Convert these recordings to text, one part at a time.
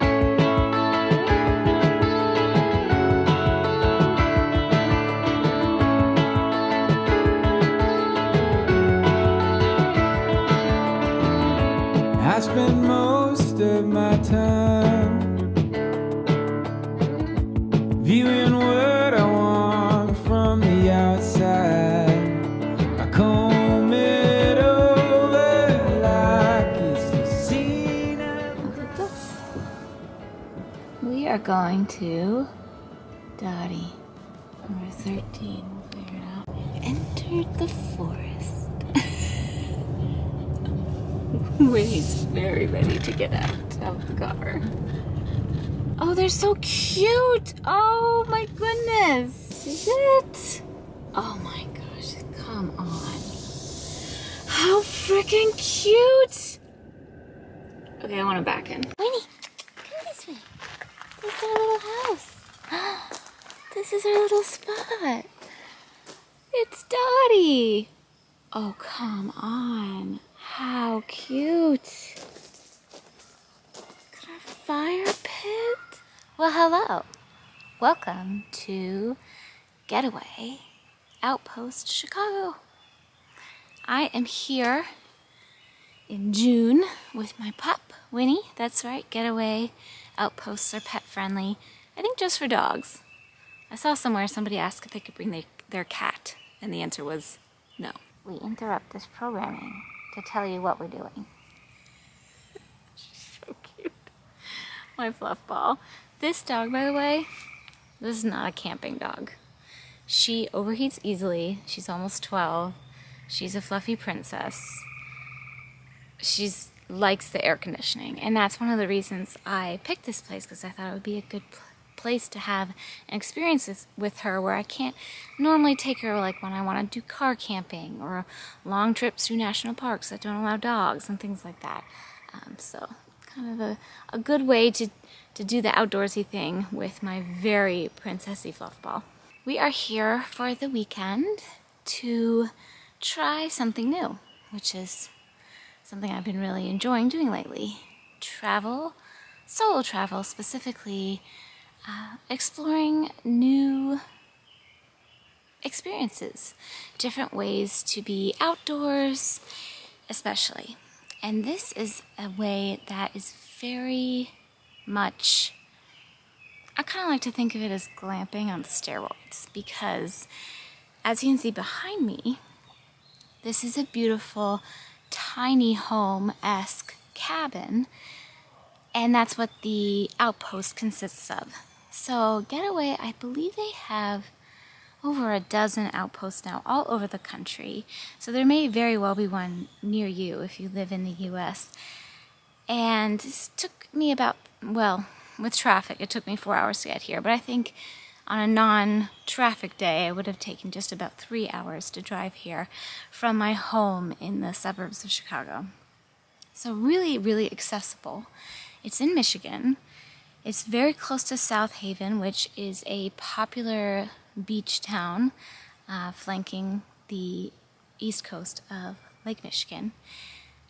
I going to Dottie, number 13. We'll figure it out. Entered the forest. Winnie's very ready to get out of the car. Oh, they're so cute! Oh my goodness! Is it? Oh my gosh, come on. How freaking cute! Okay, I want to back in. Winnie. This is our little house. This is our little spot. It's Dottie. Oh, come on. How cute. Got our fire pit. Well, hello. Welcome to Getaway Outpost Chicago. I am here in June with my pup, Winnie. That's right, Getaway Outposts are pet friendly. I think just for dogs. I saw somewhere somebody asked if they could bring their, their cat, and the answer was no. We interrupt this programming to tell you what we're doing. She's so cute. My fluff ball. This dog, by the way, this is not a camping dog. She overheats easily. She's almost 12. She's a fluffy princess. She's likes the air conditioning, and that's one of the reasons I picked this place because I thought it would be a good pl- place to have an experience with- with her where I can't normally take her like when I want to do car camping or long trips through national parks that don't allow dogs and things like that. Um, so kind of a, a good way to, to do the outdoorsy thing with my very princessy fluff ball. We are here for the weekend to try something new, which is something I've been really enjoying doing lately. Travel, solo travel specifically, uh, exploring new experiences, different ways to be outdoors, especially. And this is a way that is very much, I kind of like to think of it as glamping on steroids because, as you can see behind me, this is a beautiful tiny home esque cabin, and that's what the outpost consists of. So, Getaway, I believe they have over a dozen outposts now all over the country. So, there may very well be one near you if you live in the US. And this took me about, well, with traffic, it took me four hours to get here, but I think on a non traffic day, it would have taken just about three hours to drive here from my home in the suburbs of Chicago. So, really, really accessible. It's in Michigan. It's very close to South Haven, which is a popular beach town uh, flanking the east coast of Lake Michigan.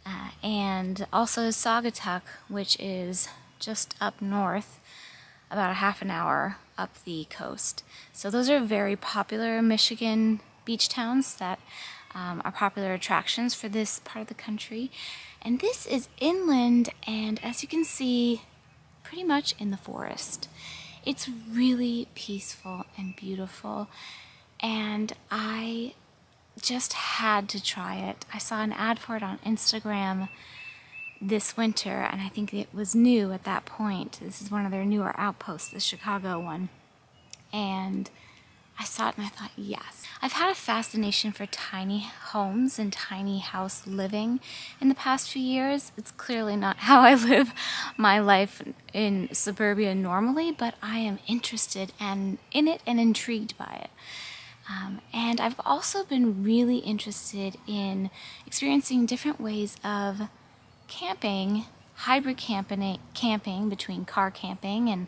Uh, and also Saugatuck, which is just up north, about a half an hour up the coast. So those are very popular Michigan beach towns that um, are popular attractions for this part of the country. And this is inland, and as you can see, pretty much in the forest. It's really peaceful and beautiful, and I just had to try it. I saw an ad for it on Instagram this winter, and I think it was new at that point. This is one of their newer outposts, the Chicago one. And I saw it and I thought, yes. I've had a fascination for tiny homes and tiny house living in the past few years. It's clearly not how I live my life in suburbia normally, but I am interested and in it and intrigued by it. Um, and I've also been really interested in experiencing different ways of camping, hybrid camping, camping between car camping and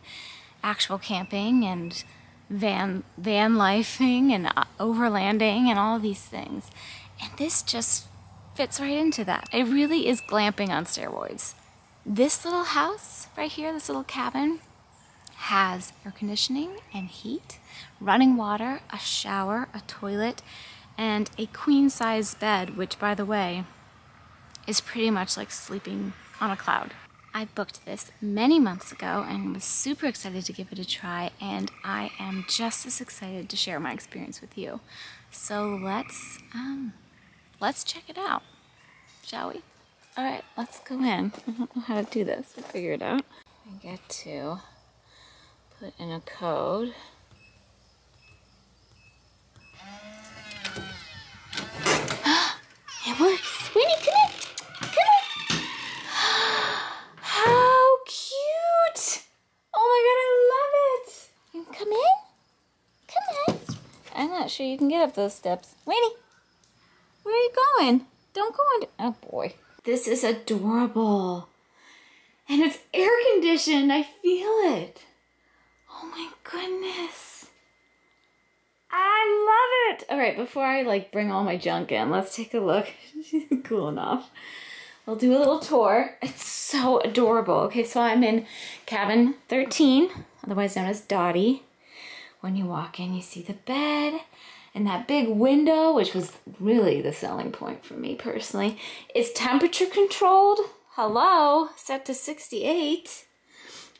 actual camping and van van lifing and uh, overlanding and all these things. And this just fits right into that. It really is glamping on steroids. This little house right here, this little cabin, has air conditioning and heat, running water, a shower, a toilet, and a queen size bed, which by the way, is pretty much like sleeping on a cloud. I booked this many months ago and was super excited to give it a try and I am just as excited to share my experience with you. So let's, um, let's check it out, shall we? All right, let's go in. I don't know how to do this. I'll figure it out. I get to put in a code. it works. Winnie, come in. Come in. How cute. Oh my god, I love it. You can come in? Come in. I'm not sure you can get up those steps. Winnie, where are you going? Don't go in. Oh boy. This is adorable. And it's air conditioned. I feel it. Oh my goodness. I love it. All right, before I like bring all my junk in, let's take a look. She's cool enough. We'll do a little tour. It's so adorable. Okay, so I'm in cabin 13, otherwise known as Dottie. When you walk in, you see the bed and that big window, which was really the selling point for me personally. It's temperature controlled. Hello, set to 68.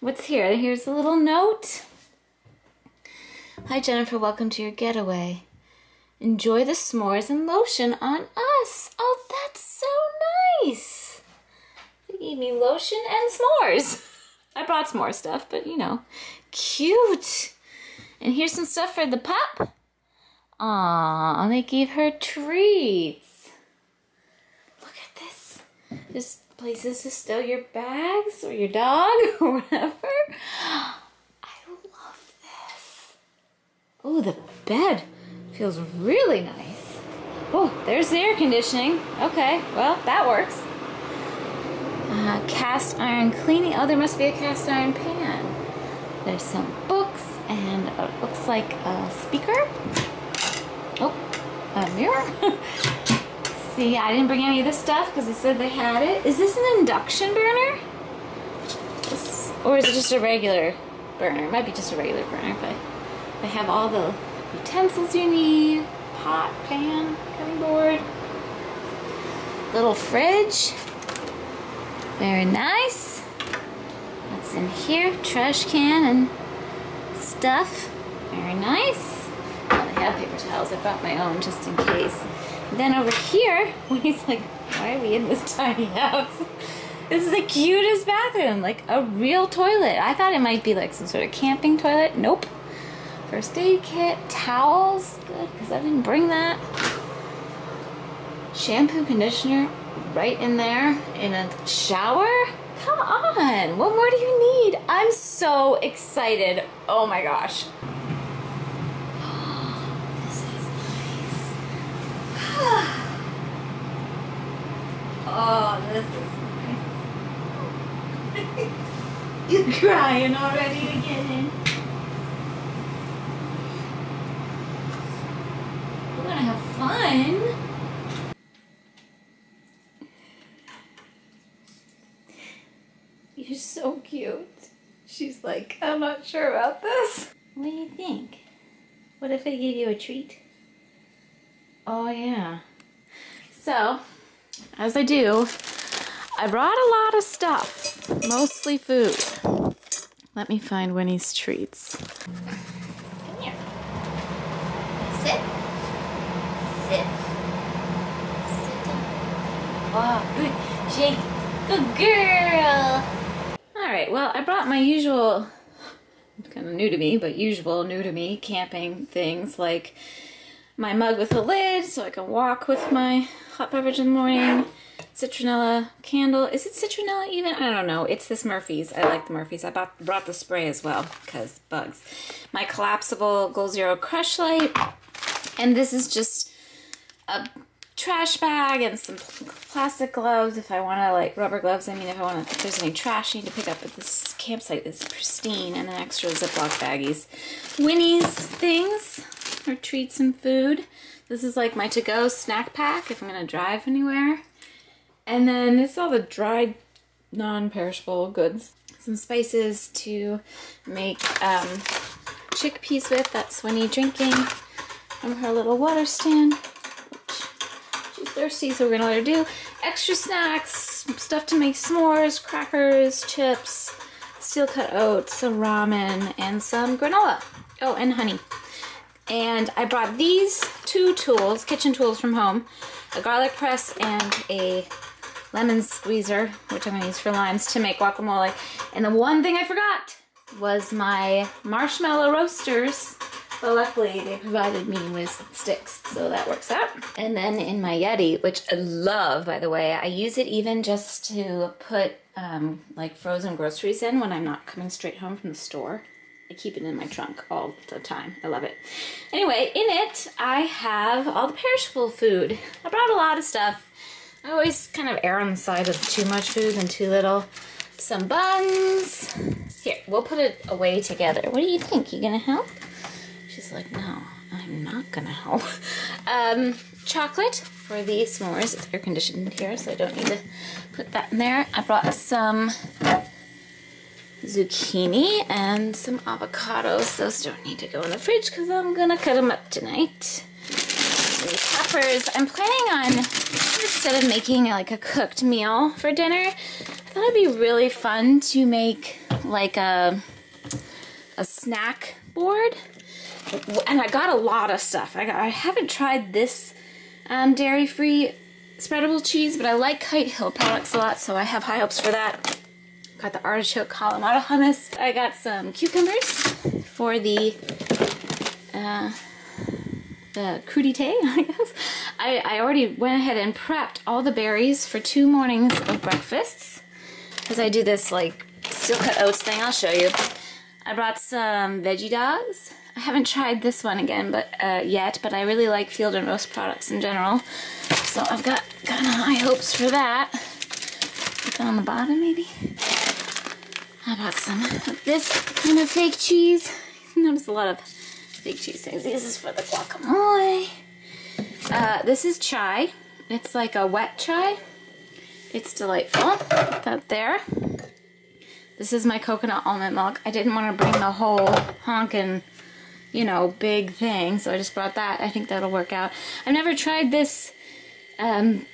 What's here? Here's a little note. Hi, Jennifer. Welcome to your getaway. Enjoy the s'mores and lotion on us. Oh, that's so nice. They gave me lotion and s'mores. I brought s'more stuff, but you know, cute. And here's some stuff for the pup. Aw, they gave her treats. Look at this. Just places to stow your bags or your dog or whatever. I love this. Oh, the bed feels really nice. Oh, there's the air conditioning. Okay, well, that works. Uh, cast iron cleaning. Oh, there must be a cast iron pan. There's some it looks like a speaker. Oh, a mirror. See, I didn't bring any of this stuff because they said they had it. Is this an induction burner? This, or is it just a regular burner? It might be just a regular burner, but they have all the utensils you need. Pot, pan, cutting board. Little fridge. Very nice. What's in here? Trash can and stuff. Very nice. They have paper towels. I brought my own just in case. Then over here, Winnie's like, why are we in this tiny house? This is the cutest bathroom, like a real toilet. I thought it might be like some sort of camping toilet. Nope. First aid kit, towels, good, because I didn't bring that. Shampoo, conditioner, right in there in a shower. Come on, what more do you need? I'm so excited. Oh my gosh. this is nice. oh, this is nice. You're crying already to get in. We're gonna have fun. You're so cute. She's like, I'm not sure about this. What do you think? What if I give you a treat? Oh, yeah. So, as I do, I brought a lot of stuff, mostly food. Let me find Winnie's treats. Come here. Sit. Sit. Sit down. Oh, good. Shake. Good girl. All right, well, I brought my usual, kind of new to me, but usual new to me camping things like my mug with a lid so I can walk with my hot beverage in the morning, citronella candle. Is it citronella even? I don't know. It's this Murphy's. I like the Murphy's. I bought, brought the spray as well because bugs. My collapsible Goal Zero crush light. And this is just a trash bag and some plastic gloves if I want to, like rubber gloves. I mean, if I want to, if there's any trash I need to pick up. But this campsite is pristine and then extra Ziploc baggies. Winnie's things or treats and food. This is like my to-go snack pack if I'm going to drive anywhere. And then this is all the dried non-perishable goods. Some spices to make um, chickpeas with. That's Winnie drinking from her little water stand. She's thirsty, so we're gonna let her do. Extra snacks, stuff to make s'mores, crackers, chips, steel cut oats, some ramen, and some granola. Oh, and honey. And I brought these two tools, kitchen tools from home, a garlic press and a lemon squeezer, which I'm gonna use for limes to make guacamole. And the one thing I forgot was my marshmallow roasters. But luckily they provided me with sticks, so that works out. And then in my Yeti, which I love, by the way, I use it even just to put um, like frozen groceries in when I'm not coming straight home from the store. I keep it in my trunk all the time. I love it. Anyway, in it, I have all the perishable food. I brought a lot of stuff. I always kind of err on the side of too much food and too little. Some buns. Here, we'll put it away together. What do you think? You gonna help? She's like, no, I'm not gonna help. Um, chocolate for the s'mores. It's air conditioned here, so I don't need to put that in there. I brought some zucchini and some avocados. Those don't need to go in the fridge because I'm gonna cut them up tonight. Some peppers. I'm planning on, instead of making like a cooked meal for dinner, I thought it'd be really fun to make like a, a snack board. And I got a lot of stuff. I, got, I haven't tried this um, dairy-free spreadable cheese, but I like Kite Hill products a lot, so I have high hopes for that. Got the artichoke Kalamata hummus. I got some cucumbers for the uh, the crudité, I guess. I, I already went ahead and prepped all the berries for two mornings of breakfasts. Because I do this like steel cut oats thing, I'll show you. I brought some veggie dogs. I haven't tried this one again but uh, yet, but I really like Field and Roast products in general. So I've got kind of high hopes for that on the bottom maybe. I bought some of this kind of fake cheese. Notice a lot of fake cheese things. This is for the guacamole. Uh, this is chai. It's like a wet chai. It's delightful. Put that there. This is my coconut almond milk. I didn't want to bring the whole honkin', you know, big thing, so I just brought that. I think that'll work out. I've never tried this, um,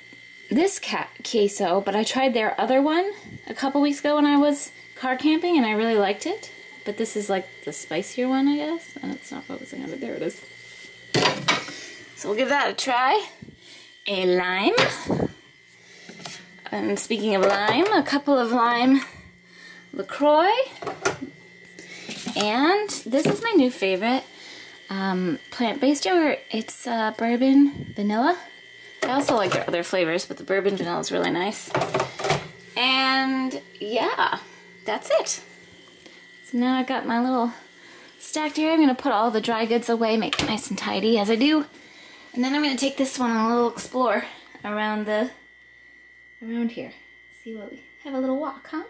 this cat queso, but I tried their other one a couple weeks ago when I was car camping, and I really liked it. But this is like the spicier one, I guess, and it's not focusing on it. There it is. So we'll give that a try. A lime. And speaking of lime, a couple of lime LaCroix. And this is my new favorite um, plant-based yogurt. It's uh, bourbon vanilla. I also like their other flavors, but the bourbon vanilla is really nice. And yeah, that's it. So now I've got my little stacked here. I'm gonna put all the dry goods away, make it nice and tidy as I do. And then I'm gonna take this one on a little explore around the, around here. See what we, have a little walk, huh?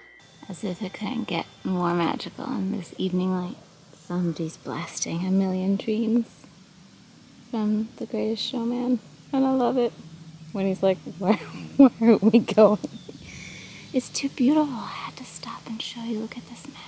As if it couldn't get more magical on this evening light. Somebody's blasting a million dreams from The Greatest Showman. And I love it. Winnie's like, where, where are we going? It's too beautiful. I had to stop and show you. Look at this magic.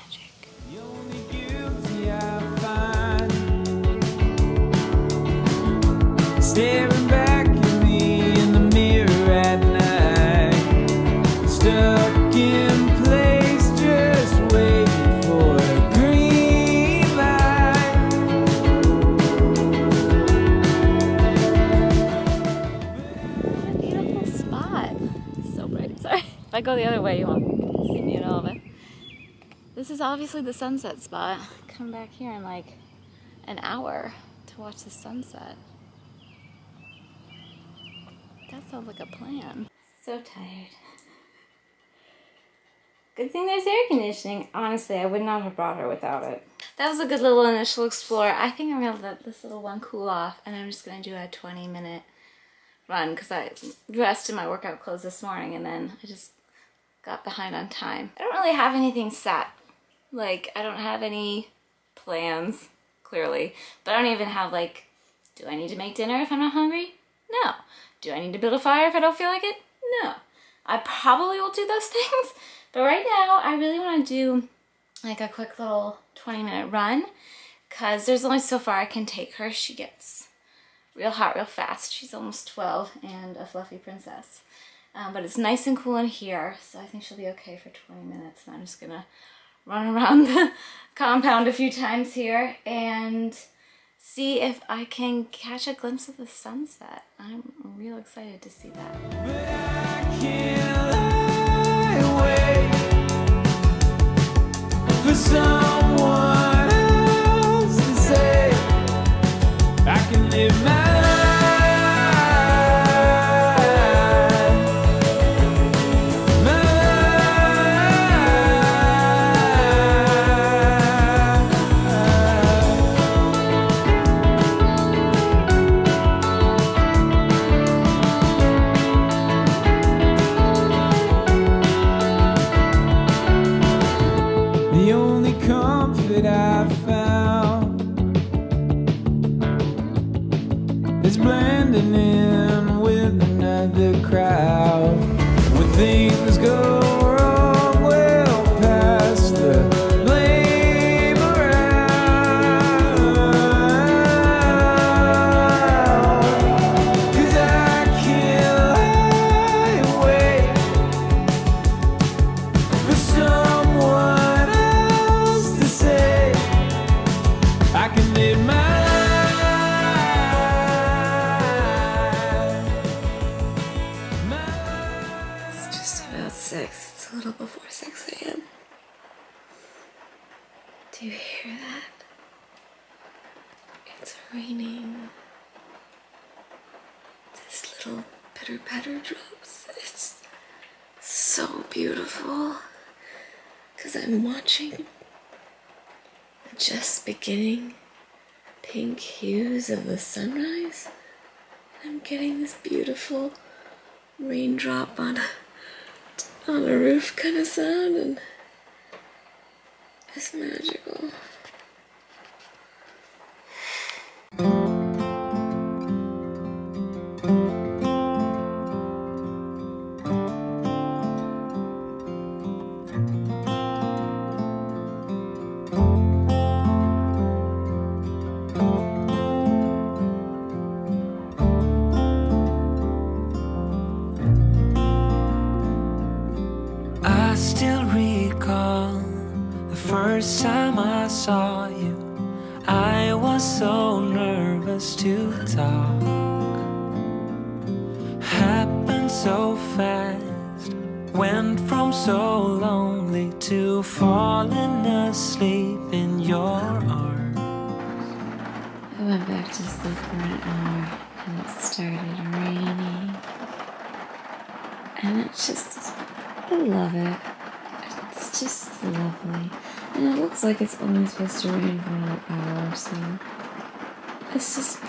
I go the other way, you won't see me at all, but this is obviously the sunset spot. Come back here in like an hour to watch the sunset. That sounds like a plan. So tired. Good thing there's air conditioning. Honestly, I would not have brought her without it. That was a good little initial explore. I think I'm gonna let this little one cool off and I'm just gonna do a 20 minute run because I dressed in my workout clothes this morning and then I just got behind on time. I don't really have anything set. Like, I don't have any plans, clearly. But I don't even have like, do I need to make dinner if I'm not hungry? No. Do I need to build a fire if I don't feel like it? No. I probably will do those things, But right now, I really want to do like a quick little 20 minute run because there's only so far I can take her. She gets real hot real fast. She's almost 12 and a fluffy princess. Um, but it's nice and cool in here, so I think she'll be okay for 20 minutes. And I'm just gonna run around the compound a few times here and see if I can catch a glimpse of the sunset. I'm real excited to see that. Raindrop on a, on a roof kind of sound and it's magical.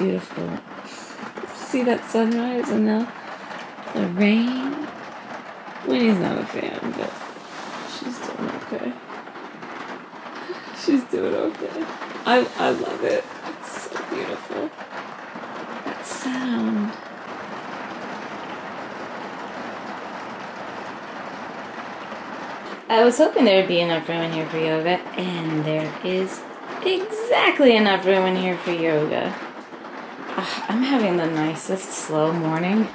Beautiful. See that sunrise and now the rain? Winnie's not a fan, but she's doing okay. She's doing okay. I, I love it. It's so beautiful. That sound. I was hoping there would be enough room in here for yoga, and there is exactly enough room in here for yoga. I'm having the nicest slow morning.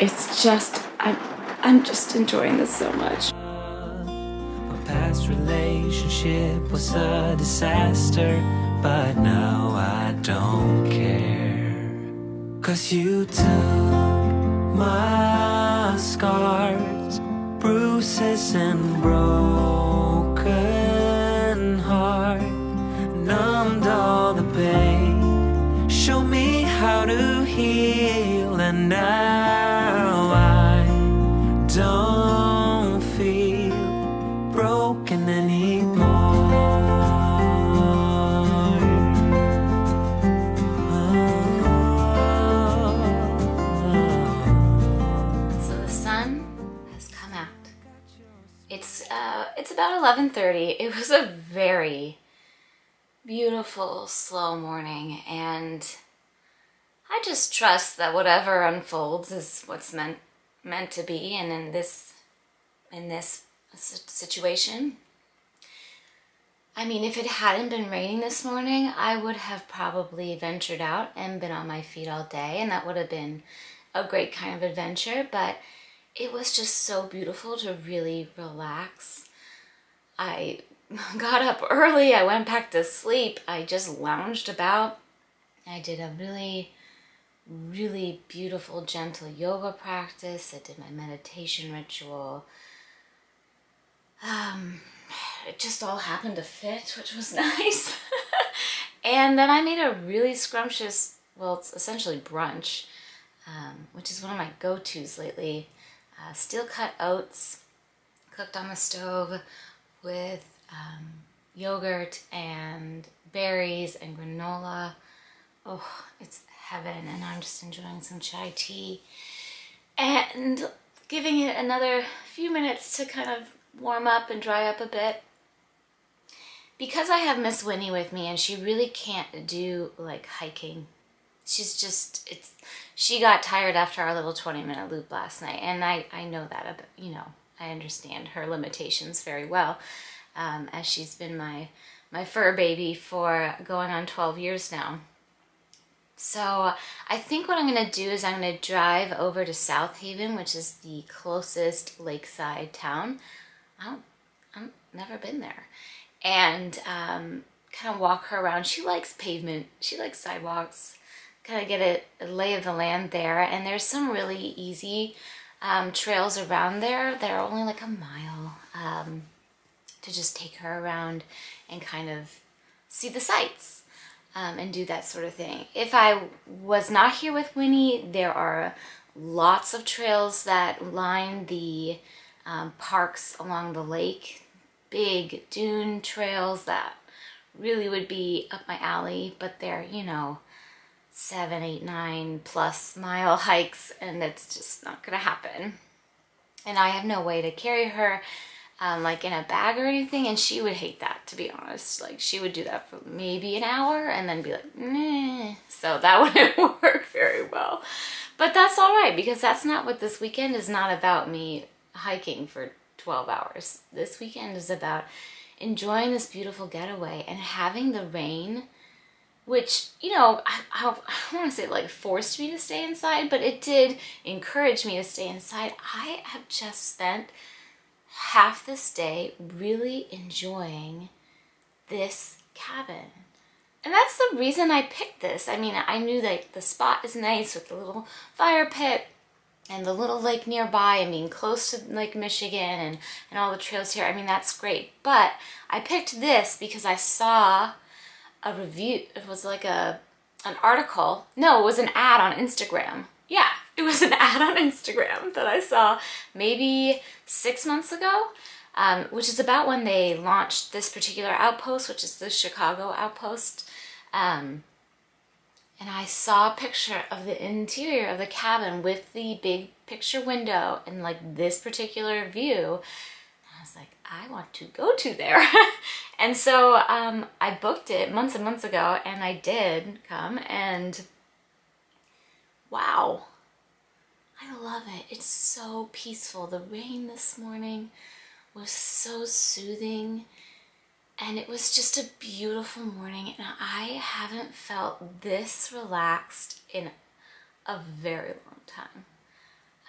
It's just, I'm, I'm just enjoying this so much. My past relationship was a disaster, but now I don't care. Cause you took my scars, bruises, and broken 11.30. It was a very beautiful, slow morning, and I just trust that whatever unfolds is what's meant meant to be, and in this in this situation, I mean, if it hadn't been raining this morning, I would have probably ventured out and been on my feet all day, and that would have been a great kind of adventure, but it was just so beautiful to really relax I got up early, I went back to sleep, I just lounged about. I did a really, really beautiful, gentle yoga practice. I did my meditation ritual. Um, it just all happened to fit, which was nice. and then I made a really scrumptious, well, it's essentially brunch, um, which is one of my go-tos lately. Uh, steel cut oats cooked on the stove with um, yogurt and berries and granola. Oh, it's heaven. And I'm just enjoying some chai tea and giving it another few minutes to kind of warm up and dry up a bit. Because I have Miss Winnie with me and she really can't do like hiking. She's just, it's, she got tired after our little 20 minute loop last night. And I, I know that, you know, I understand her limitations very well um, as she's been my, my fur baby for going on 12 years now. So I think what I'm going to do is I'm going to drive over to South Haven, which is the closest lakeside town. I don't, I've never been there. And um, kind of walk her around. She likes pavement. She likes sidewalks. Kind of get a, a, lay of the land there. And there's some really easy um, trails around there that are only like a mile um, to just take her around and kind of see the sights. Um, and do that sort of thing. If I was not here with Winnie, there are lots of trails that line the um, parks along the lake, big dune trails that really would be up my alley, but they're, you know, seven, eight, nine plus mile hikes, and it's just not gonna happen. And I have no way to carry her um, like in a bag or anything, and she would hate that, to be honest. Like, she would do that for maybe an hour and then be like, Meh. So that wouldn't work very well. But that's all right, because that's not what this weekend is not about me hiking for 12 hours. This weekend is about enjoying this beautiful getaway and having the rain, which, you know, I, I, don't want to say like forced me to stay inside, but it did encourage me to stay inside. I have just spent half this day really enjoying this cabin. And that's the reason I picked this. I mean, I knew that the spot is nice with the little fire pit and the little lake nearby I mean, close to Lake Michigan and, and all the trails here. I mean, that's great. But I picked this because I saw a review. It was like a an article. No, it was an ad on Instagram. Yeah, it was an ad on Instagram that I saw maybe six months ago, um, which is about when they launched this particular outpost, which is the Chicago outpost. Um, and I saw a picture of the interior of the cabin with the big picture window and like this particular view. I was like, I want to go to there. and so um, I booked it months and months ago and I did come and wow, I love it. It's so peaceful. The rain this morning was so soothing and it was just a beautiful morning and I haven't felt this relaxed in a very long time.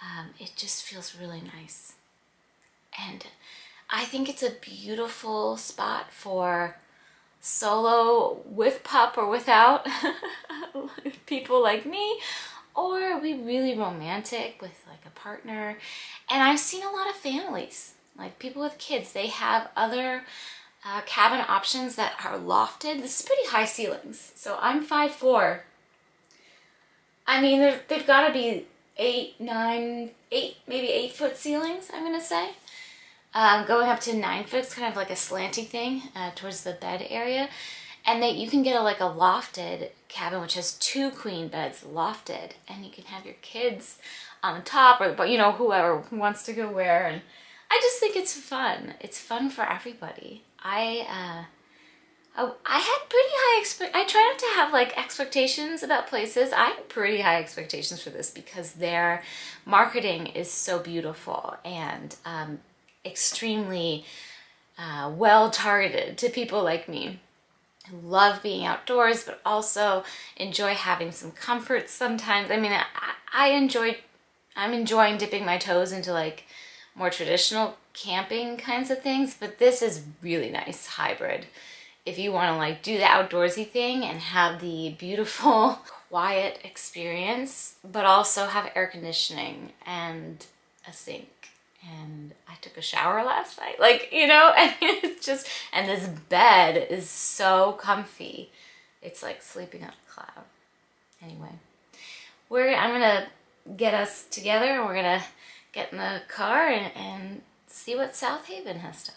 Um, it just feels really nice. And I think it's a beautiful spot for solo with pup or without people like me or we really romantic with like a partner and I've seen a lot of families like people with kids they have other uh, cabin options that are lofted. This is pretty high ceilings. So I'm 5'4". I mean, they've got to be eight, nine, eight, maybe eight foot ceilings, I'm to say. Um, going up to nine foot, it's kind of like a slanty thing uh, towards the bed area. And that you can get a like a lofted cabin, which has two queen beds lofted, and you can have your kids on the top, or but you know whoever wants to go where. And I just think it's fun. It's fun for everybody. I uh, oh, I had pretty high expect. I try not to have like expectations about places. I had pretty high expectations for this because their marketing is so beautiful and um, extremely uh, well targeted to people like me who love being outdoors but also enjoy having some comfort sometimes. I mean, I, I enjoy, I'm enjoying dipping my toes into like more traditional camping kinds of things, but this is really nice hybrid. If you want to like do the outdoorsy thing and have the beautiful quiet experience, but also have air conditioning and a sink. And I took a shower last night. Like, you know, and it's just, and this bed is so comfy. It's like sleeping on a cloud. Anyway, we're, I'm gonna get us together and we're gonna get in the car and, and see what South Haven has to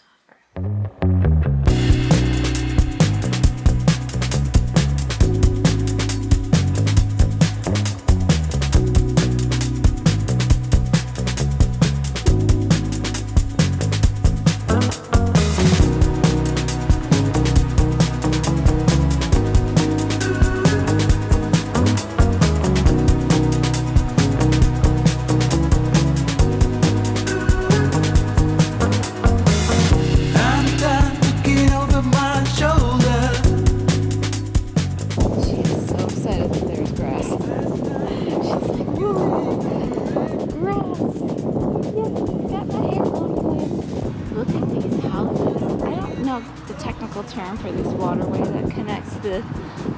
term for this waterway that connects the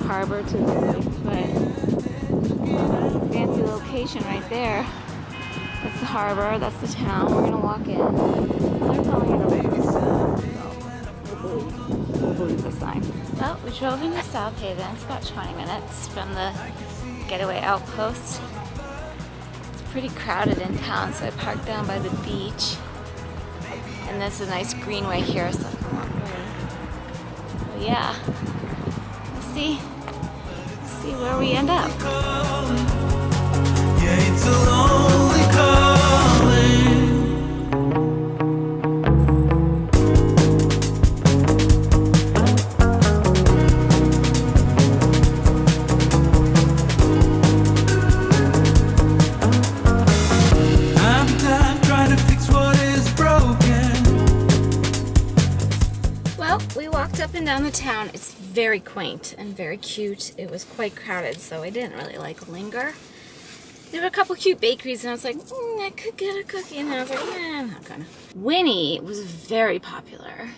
harbor to the lake, but fancy location right there. That's the harbor, that's the town. We're gonna walk in. They're calling it a believe, the sign. Well, we drove into South Haven. It's about 20 minutes from the getaway outpost. It's pretty crowded in town, so I parked down by the beach. And there's a nice greenway here, so yeah, we'll see, see where we end up. Down the town. It's very quaint and very cute. It was quite crowded, so I didn't really like linger. There were a couple cute bakeries, and I was like, mm, I could get a cookie, and then I was like, eh, I'm not gonna. Winnie was very popular.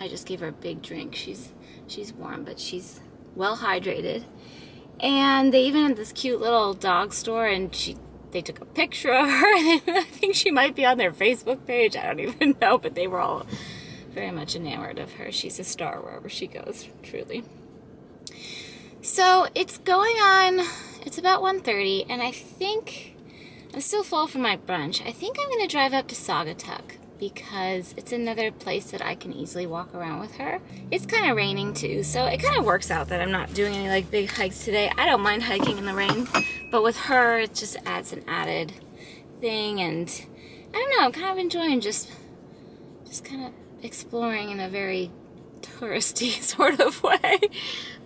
I just gave her a big drink. She's she's warm, but she's well hydrated. And they even had this cute little dog store, and she they took a picture of her. I think she might be on their Facebook page. I don't even know, but they were all very much enamored of her. She's a star wherever she goes, truly. So it's going on, it's about 1.30, and I think, I'm still full from my brunch. I think I'm to drive up to Saugatuck because it's another place that I can easily walk around with her. It's kind of raining too, so it kind of works out that I'm not doing any like big hikes today. I don't mind hiking in the rain, but with her, it just adds an added thing, and I don't know, I'm kind of enjoying just, just kind of exploring in a very touristy sort of way.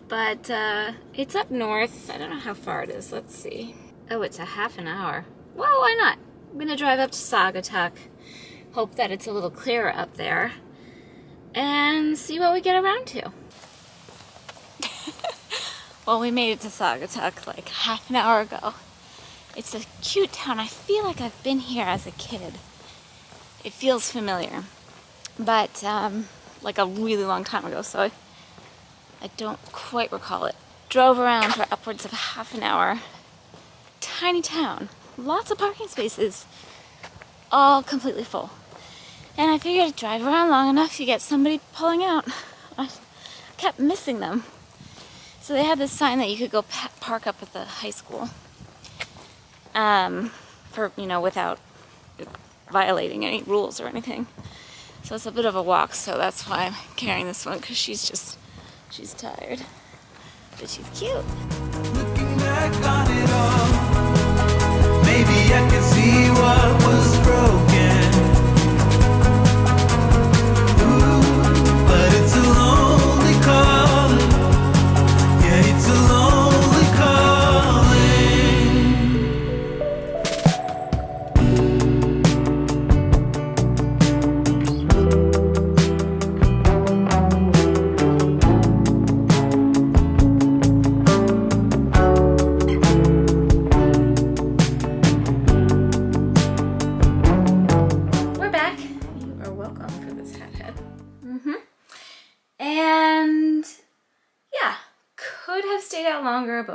But uh, it's up north. I don't know how far it is. Let's see. Oh, it's a half an hour. Well, why not? I'm gonna drive up to Saugatuck. Hope that it's a little clearer up there. And see what we get around to. well, we made it to Saugatuck like half an hour ago. It's a cute town. I feel like I've been here as a kid. It feels familiar but um, like a really long time ago, so I, I don't quite recall it. Drove around for upwards of half an hour. Tiny town, lots of parking spaces, all completely full. And I figured drive around long enough, you get somebody pulling out. I kept missing them. So they had this sign that you could go park up at the high school. Um, for, you know, without violating any rules or anything. So it's a bit of a walk, so that's why I'm carrying this one, because she's just, she's tired. But she's cute. Looking back on it all, maybe I can see what was broken.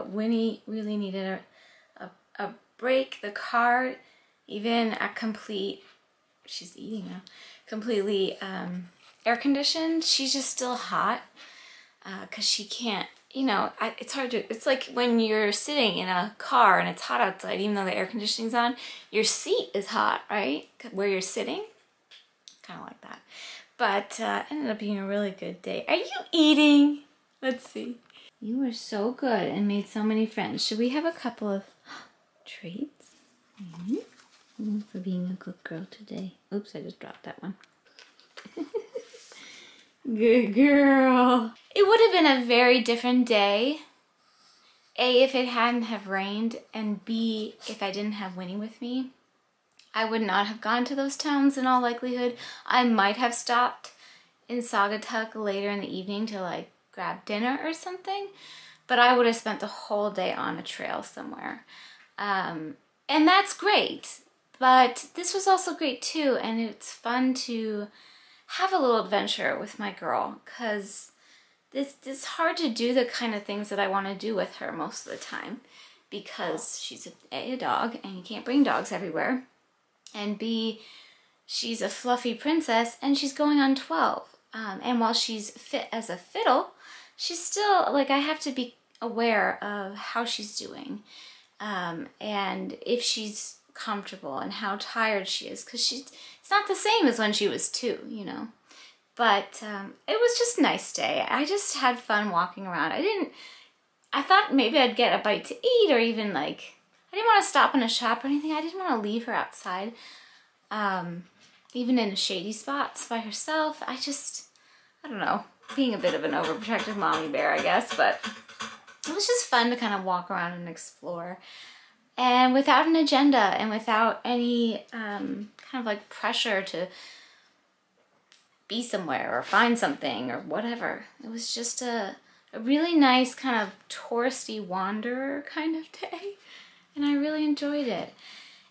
But Winnie really needed a, a, a break. The car, even a complete, she's eating now, completely um, air conditioned. She's just still hot because uh, she can't, you know, I, it's hard to, it's like when you're sitting in a car and it's hot outside, even though the air conditioning's on, your seat is hot, right? Where you're sitting, kind of like that. But uh, ended up being a really good day. Are you eating? Let's see. You were so good and made so many friends. Should we have a couple of treats? Mm -hmm. For being a good girl today. Oops, I just dropped that one. good girl. It would have been a very different day. A, if it hadn't have rained, and B, if I didn't have Winnie with me. I would not have gone to those towns in all likelihood. I might have stopped in Saugatuck later in the evening to like grab dinner or something, but I would have spent the whole day on a trail somewhere. Um, and that's great, but this was also great too, and it's fun to have a little adventure with my girl because this it's hard to do the kind of things that I want to do with her most of the time because she's a, a dog and you can't bring dogs everywhere and B, she's a fluffy princess and she's going on 12. Um, and while she's fit as a fiddle, she's still, like, I have to be aware of how she's doing um, and if she's comfortable and how tired she is because she's it's not the same as when she was two you know but um, it was just a nice day i just had fun walking around i didn't i thought maybe i'd get a bite to eat or even like I didn't want to stop in a shop or anything. I didn't want to leave her outside, um, even in shady spots by herself. I just, I don't know, being a bit of an overprotective mommy bear, I guess, but it was just fun to kind of walk around and explore. And without an agenda and without any um, kind of like pressure to be somewhere or find something or whatever. It was just a, a really nice kind of touristy wanderer kind of day and I really enjoyed it.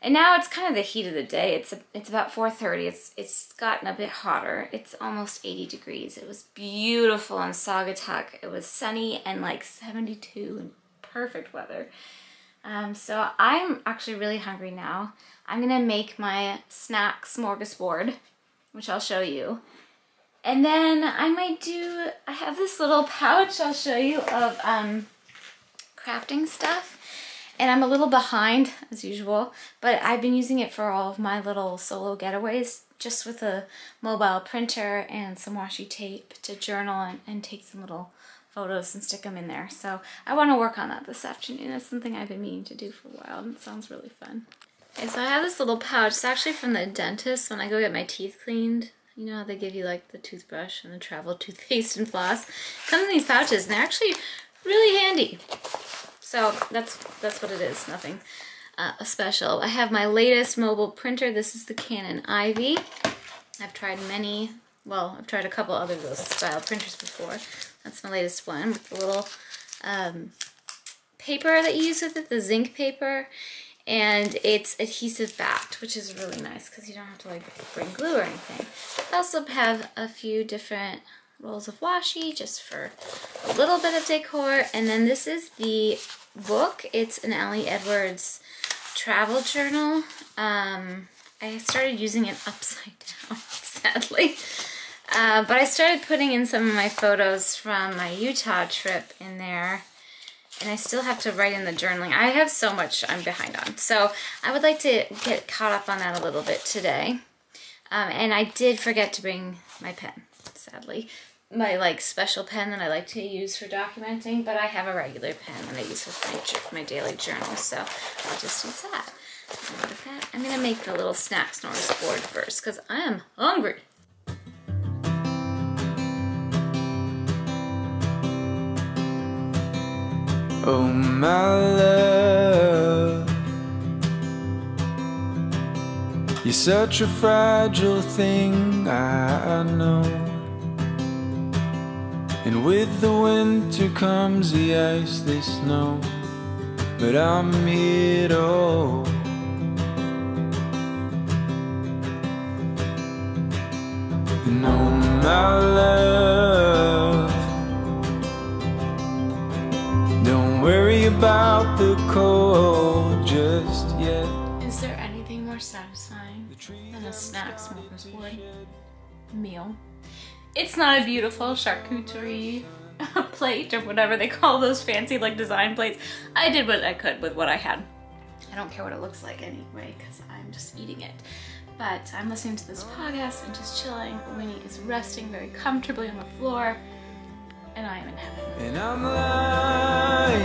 And now it's kind of the heat of the day. It's a, it's about 4.30. It's, it's gotten a bit hotter. It's almost 80 degrees. It was beautiful in Saugatuck. It was sunny and like 72 and perfect weather. Um, so I'm actually really hungry now. I'm gonna make my snack smorgasbord, which I'll show you. And then I might do, I have this little pouch I'll show you of um, crafting stuff. And I'm a little behind, as usual, but I've been using it for all of my little solo getaways, just with a mobile printer and some washi tape to journal and, and take some little photos and stick them in there. So I want to work on that this afternoon. That's something I've been meaning to do for a while, and it sounds really fun. Okay, so I have this little pouch. It's actually from the dentist when I go get my teeth cleaned. You know how they give you like the toothbrush and the travel toothpaste and floss? It comes in these pouches, and they're actually really handy. So that's that's what it is, nothing uh, special. I have my latest mobile printer. This is the Canon Ivy. I've tried many, well, I've tried a couple other of those style printers before. That's my latest one with the little um, paper that you use with it, the ZINK paper. And it's adhesive backed, which is really nice because you don't have to like bring glue or anything. I also have a few different rolls of washi just for a little bit of decor. And then this is the book. It's an Ali Edwards travel journal. Um, I started using it upside down, sadly. Uh, but I started putting in some of my photos from my Utah trip in there. And I still have to write in the journaling. I have so much I'm behind on. So I would like to get caught up on that a little bit today. Um, and I did forget to bring my pen, sadly my like special pen that I like to use for documenting, but I have a regular pen that I use with my, my daily journal, so I'll just use that. that. I'm gonna make the little snack board first because I am hungry. Oh my love You're such a fragile thing, I know and with the winter comes the ice, the snow. But I'm here to. And oh, my love, don't worry about the cold just yet. Is there anything more satisfying than a snack smoker's would? Meal. It's not a beautiful charcuterie plate or whatever they call those fancy like design plates. I did what I could with what I had. I don't care what it looks like anyway because I'm just eating it. But I'm listening to this podcast and just chilling. Winnie is resting very comfortably on the floor and I am in heaven. And I'm lying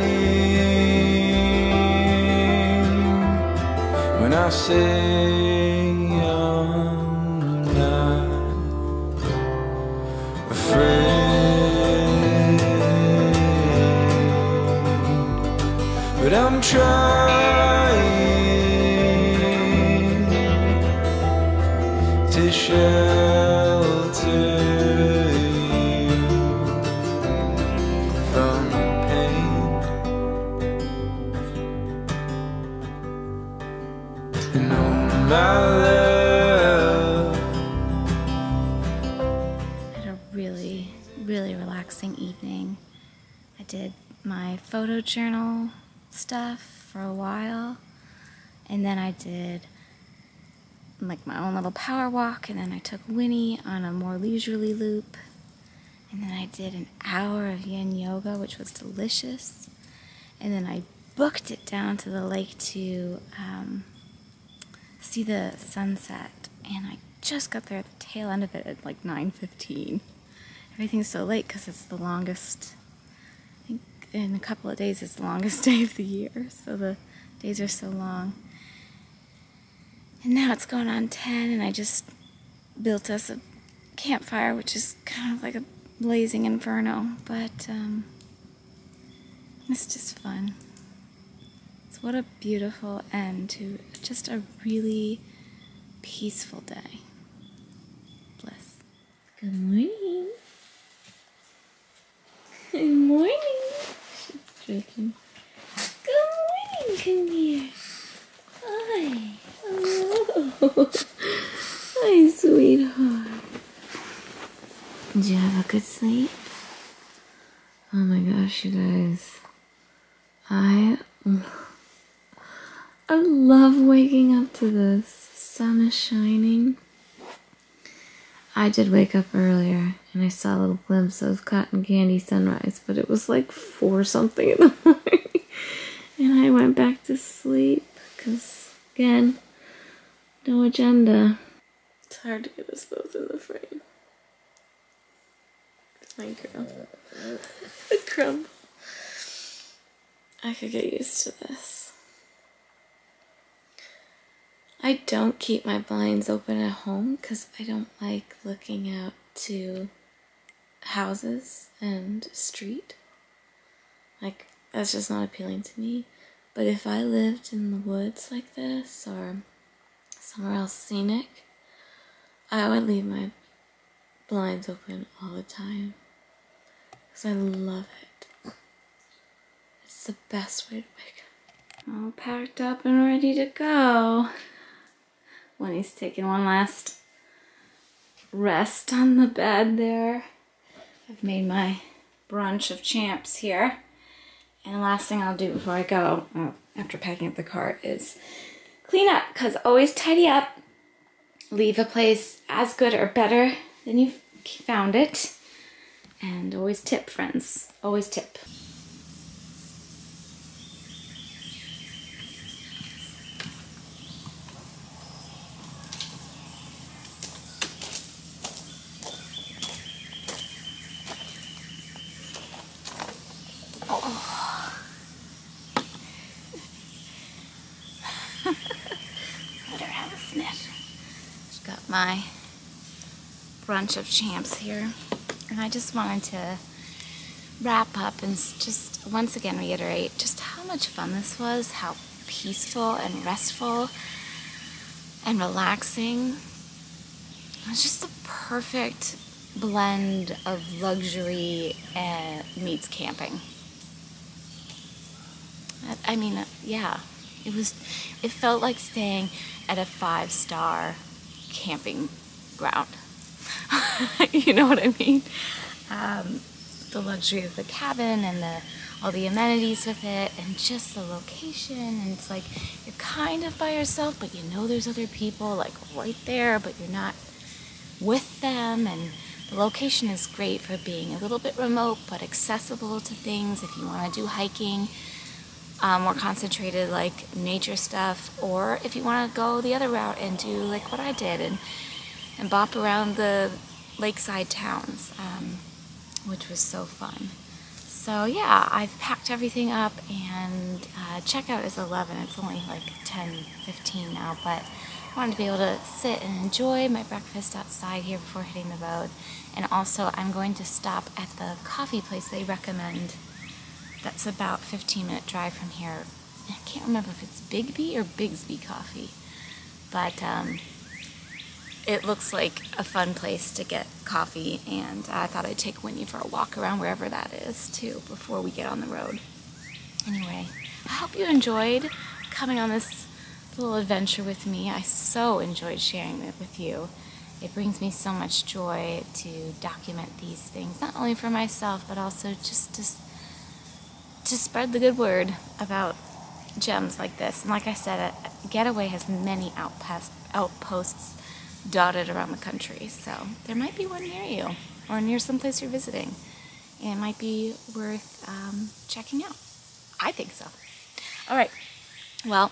when I say journal stuff for a while, and then I did like my own little power walk, and then I took Winnie on a more leisurely loop, and then I did an hour of yin yoga, which was delicious, and then I booked it down to the lake to um, see the sunset, and I just got there at the tail end of it at like 9:15 everything's so late because it's the longest in a couple of days it's the longest day of the year so the days are so long. And now it's going on 10 and i just built us a campfire which is kind of like a blazing inferno but um, it's just fun. So what a beautiful end to just a really peaceful day. Bliss good morning. Good morning. Drinking. Good morning, come here. Hi. Oh. Hi, sweetheart. Did you have a good sleep? Oh my gosh, you guys. I I love waking up to this. Sun is shining. I did wake up earlier and I saw a little glimpse of cotton candy sunrise, but it was like four something in the morning. and I went back to sleep because, again, no agenda. It's hard to get us both in the frame. My girl. the crumb. I could get used to this. I don't keep my blinds open at home because I don't like looking out to houses and street. Like, that's just not appealing to me. But if I lived in the woods like this or somewhere else scenic, I would leave my blinds open all the time because I love it. It's the best way to wake up. All packed up and ready to go Winnie's taking one last rest on the bed there. I've made my brunch of champs here. And the last thing I'll do before I go, uh, after packing up the cart, is clean up. Because always tidy up. Leave a place as good or better than you found it. And always tip, friends. Always tip. Let her have a sniff. Just got my brunch of champs here. And I just wanted to wrap up and just once again reiterate just how much fun this was, how peaceful and restful and relaxing. It was just the perfect blend of luxury and meets camping. I- I mean, uh, yeah, it was. It felt like staying at a five-star camping ground. you know what I mean? Um, the luxury of the cabin and the all the amenities with it and just the location and it's like you're kind of by yourself but you know there's other people like right there but you're not with them and the location is great for being a little bit remote but accessible to things if you want to do hiking um, more concentrated like nature stuff or if you want to go the other route and do like what I did and and bop around the lakeside towns um, which was so fun. So yeah I've packed everything up and uh, checkout is 11 it's only like 10 15 now but I wanted to be able to sit and enjoy my breakfast outside here before hitting the road and also I'm going to stop at the coffee place they recommend. That's about 15 minute drive from here. I can't remember if it's Biggby or Bigsby Coffee, but um, it looks like a fun place to get coffee, and I thought I'd take Winnie for a walk around wherever that is too before we get on the road. Anyway, I hope you enjoyed coming on this little adventure with me. I so enjoyed sharing it with you. It brings me so much joy to document these things, not only for myself, but also just to to spread the good word about gems like this. And like I said, Getaway has many outposts dotted around the country. So there might be one near you or near someplace you're visiting. It might be worth um, checking out. I think so. All right. Well,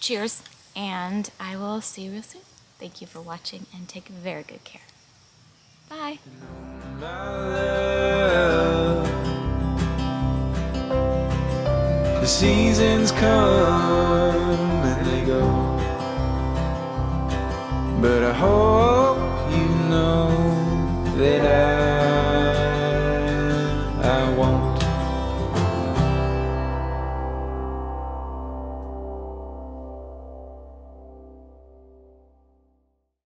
cheers. And I will see you real soon. Thank you for watching and take very good care. Bye. The seasons come and they go but I hope you know that I